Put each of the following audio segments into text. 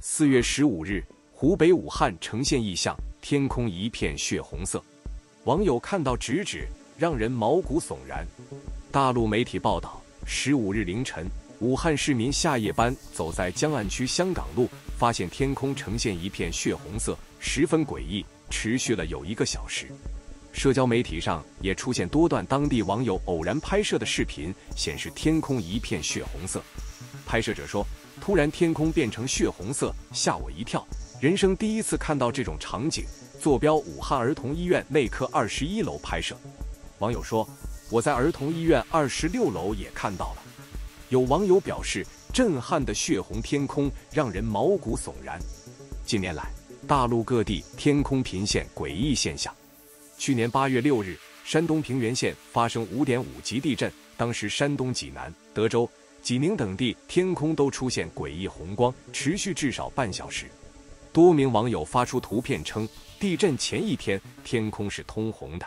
四月十五日，湖北武汉呈现异象，天空一片血红色，网友看到直指，让人毛骨悚然。大陆媒体报道，十五日凌晨，武汉市民下夜班走在江岸区香港路，发现天空呈现一片血红色，十分诡异，持续了有一个小时。社交媒体上也出现多段当地网友偶然拍摄的视频，显示天空一片血红色。拍摄者说：“突然天空变成血红色，吓我一跳，人生第一次看到这种场景。”坐标武汉儿童医院内科二十一楼拍摄。网友说：“我在儿童医院二十六楼也看到了。”有网友表示：“震撼的血红天空让人毛骨悚然。”近年来，大陆各地天空频现诡异现象。去年八月六日，山东平原县发生五点五级地震，当时山东济南、德州、济宁等地天空都出现诡异红光，持续至少半小时。多名网友发出图片称，地震前一天天空是通红的。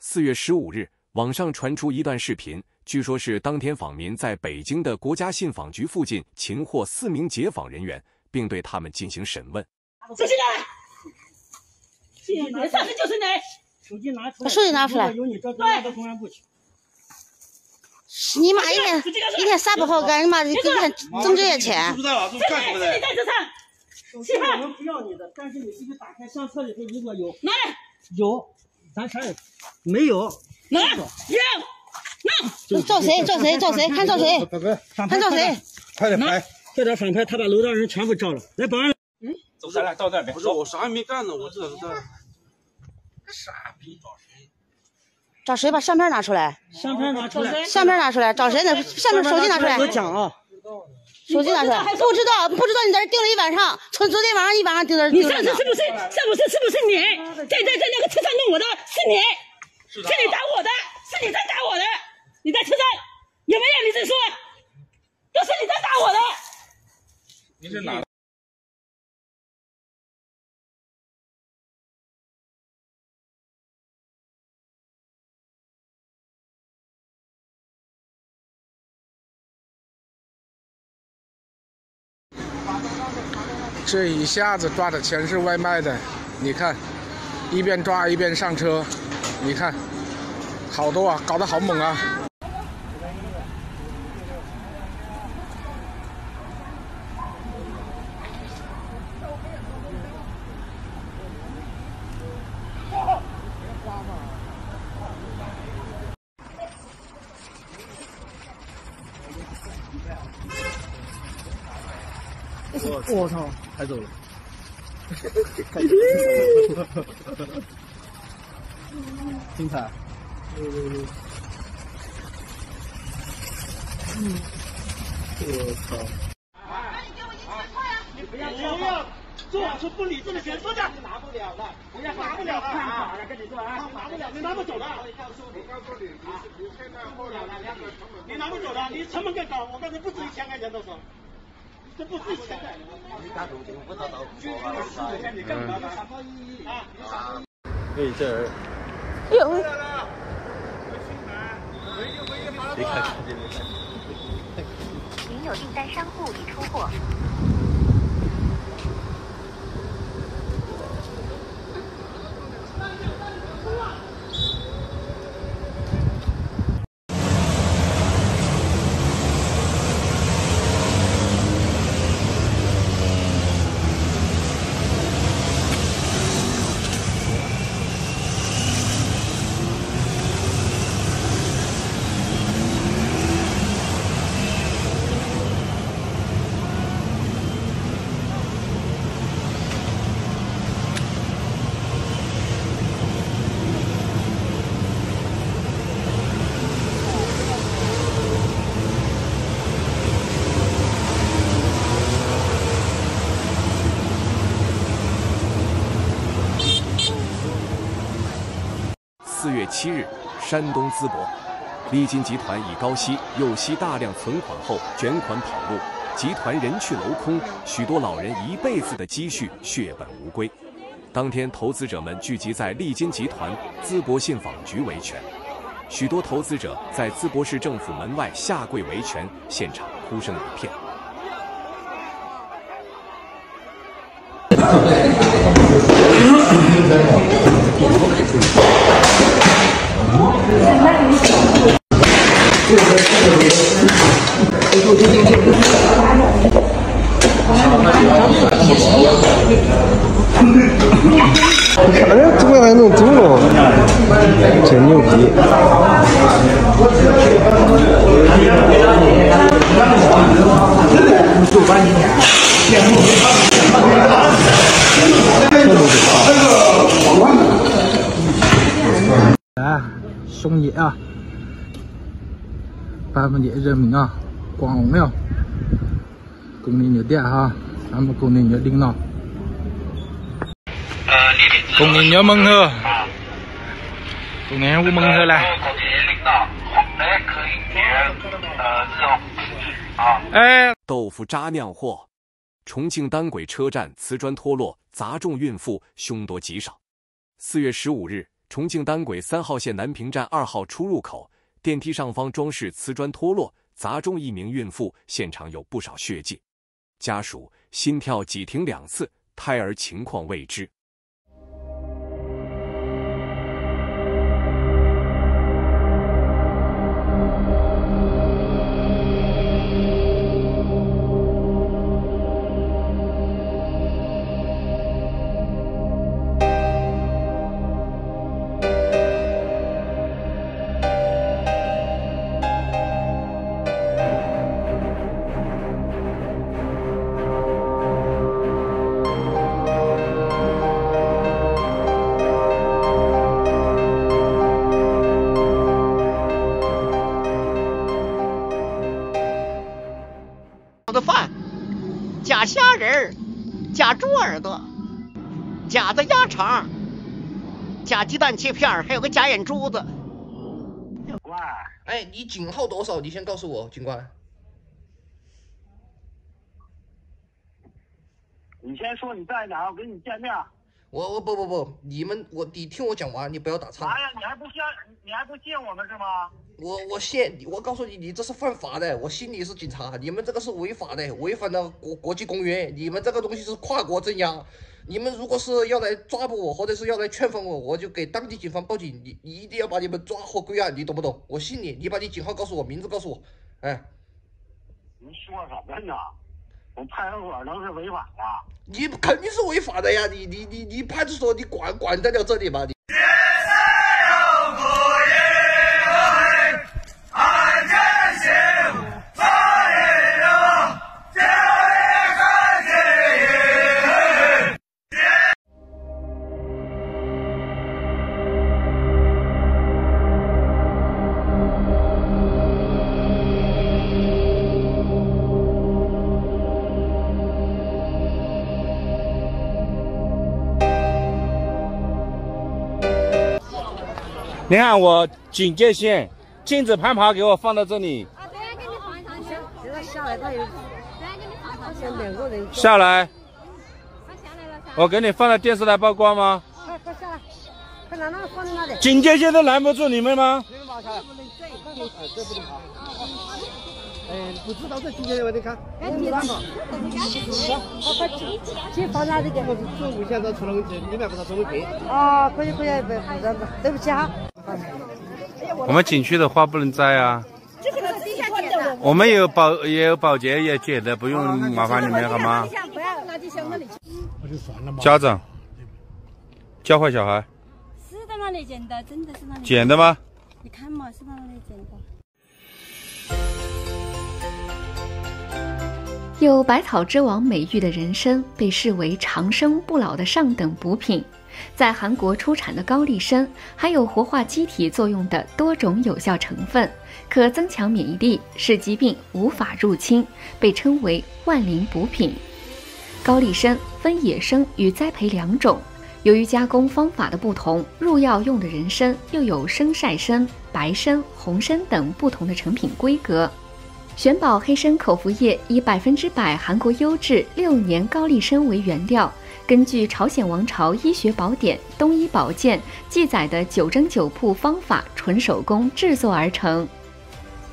四月十五日，网上传出一段视频，据说是当天访民在北京的国家信访局附近擒获四名解访人员，并对他们进行审问。手机拿来，上次就是你。手机拿出来，把手机拿出来。有你这拿到公安部去。你妈一天一天啥不好干？你妈一天挣这些钱。知道了，都干什么的？在这上。手机我们不要你的，但是你必须打开相册里头，如果有拿来有。咱啥也没有，拿有拿，找谁找谁找谁看找谁，看找谁，快点拍，快点反拍，他把楼道人全部照了。来，保安，嗯，走，咱俩到那边。不是我啥也没干呢，我这这。傻逼找谁？找谁把相片拿出来？相片拿出来，相片拿出来，找谁呢？相片手机拿出来。我讲啊，手机拿出来。不知道不知道，你在这盯了一晚上，从昨天晚上一晚上盯着。你上次是不是？上不是是不是你在在在那个车上弄我的？是你，是你打我的，是你在打我的，你在车上有没有？你再说，都是你在打我的。你是哪？这一下子抓的全是外卖的，你看，一边抓一边上车，你看，好多啊，搞得好猛啊！我操，抬走了！精彩！嗯，我操！那你给我一千块啊！你不要不要做出不理智的选择，你拿不了的，不要拿不了的啊！跟你说啊，拿不了，你拿不走的。你告诉你，你拿不走的，你成本更高，我告诉你，不止一千块钱，到时候。这不是钱。哎，这人。哎呦！别看，您有订单商户已出货。四月七日，山东淄博，利金集团以高息诱吸大量存款后卷款跑路，集团人去楼空，许多老人一辈子的积蓄血本无归。当天，投资者们聚集在利金集团淄博信访局维权，许多投资者在淄博市政府门外下跪维权，现场哭声一片。哎，怎么还能走了？真牛逼！来，兄弟啊，把我们的人民啊，光荣了！公民热点哈，咱们公民热领导。公民热门口，公民屋门口来。哎，豆腐渣酿祸，重庆单轨车站瓷砖脱落，砸中孕妇，凶多吉少。四月十五日，重庆单轨三号线南坪站二号出入口电梯上方装饰瓷砖脱落，砸中一名孕妇，现场有不少血迹，家属心跳急停两次，胎儿情况未知。加猪耳朵，假的鸭肠，假鸡蛋切片还有个假眼珠子。警官，哎，你警号多少？你先告诉我，警官。你先说你在哪，我跟你见面。我我不不不，你们我你听我讲完，你不要打岔。啥呀？你还不信？你还不信我们是吗？我我现，我告诉你，你这是犯法的。我心里是警察，你们这个是违法的，违反了国国际公约。你们这个东西是跨国镇压。你们如果是要来抓捕我，或者是要来劝分我，我就给当地警方报警。你你一定要把你们抓获归案，你懂不懂？我信你，你把你警号告诉我，名字告诉我。哎，你说什么呢？我派出所能是违法的？你肯定是违法的呀！你你你你派出所你管管得了这里吗？你。你看我警戒线，禁止攀爬，给我放到这里。下来。我给你放在电视台曝光吗？快快下来！快拿那个放在那里。警戒线都拦不住你们吗？哎，不知道这警戒线，你看。哎，你看嘛。好，快去，去放哪里去？我是做出了问题，你们不是做违规。啊，可以可以，不不这样子，对不起哈。我们景区的花不能摘啊！我们有保也有保洁也捡的，不用麻烦你们好吗？家长教坏小孩。是在那里捡的，真的是那里捡的吗？你看嘛，是在那里捡的。有“百草之王”美誉的人参，被视为长生不老的上等补品。在韩国出产的高丽参含有活化机体作用的多种有效成分，可增强免疫力，使疾病无法入侵，被称为万灵补品。高丽参分野生与栽培两种，由于加工方法的不同，入药用的人参又有生晒参、白参、红参等不同的成品规格。玄宝黑参口服液以百分之百韩国优质六年高丽参为原料，根据朝鲜王朝医学宝典《东医宝鉴》记载的九蒸九铺方法，纯手工制作而成。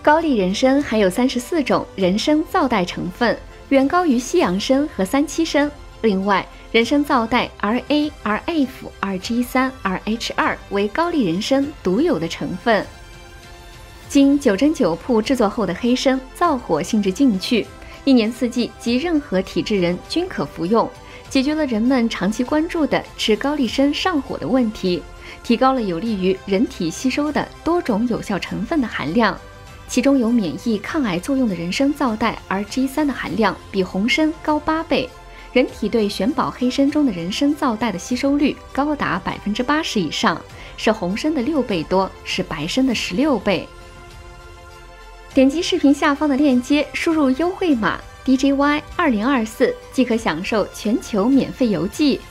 高丽人参含有三十四种人参皂苷成分，远高于西洋参和三七参。另外，人参皂苷 RA、RF、RG3、RH2 为高丽人参独有的成分。经九蒸九铺制作后的黑参，燥火性质进去，一年四季及任何体质人均可服用，解决了人们长期关注的吃高丽参上火的问题，提高了有利于人体吸收的多种有效成分的含量。其中有免疫抗癌作用的人参皂苷 RG3 的含量比红参高八倍，人体对玄宝黑参中的人参皂苷的吸收率高达百分之八十以上，是红参的六倍多，是白参的十六倍。点击视频下方的链接，输入优惠码 DJY 二零二四，即可享受全球免费邮寄。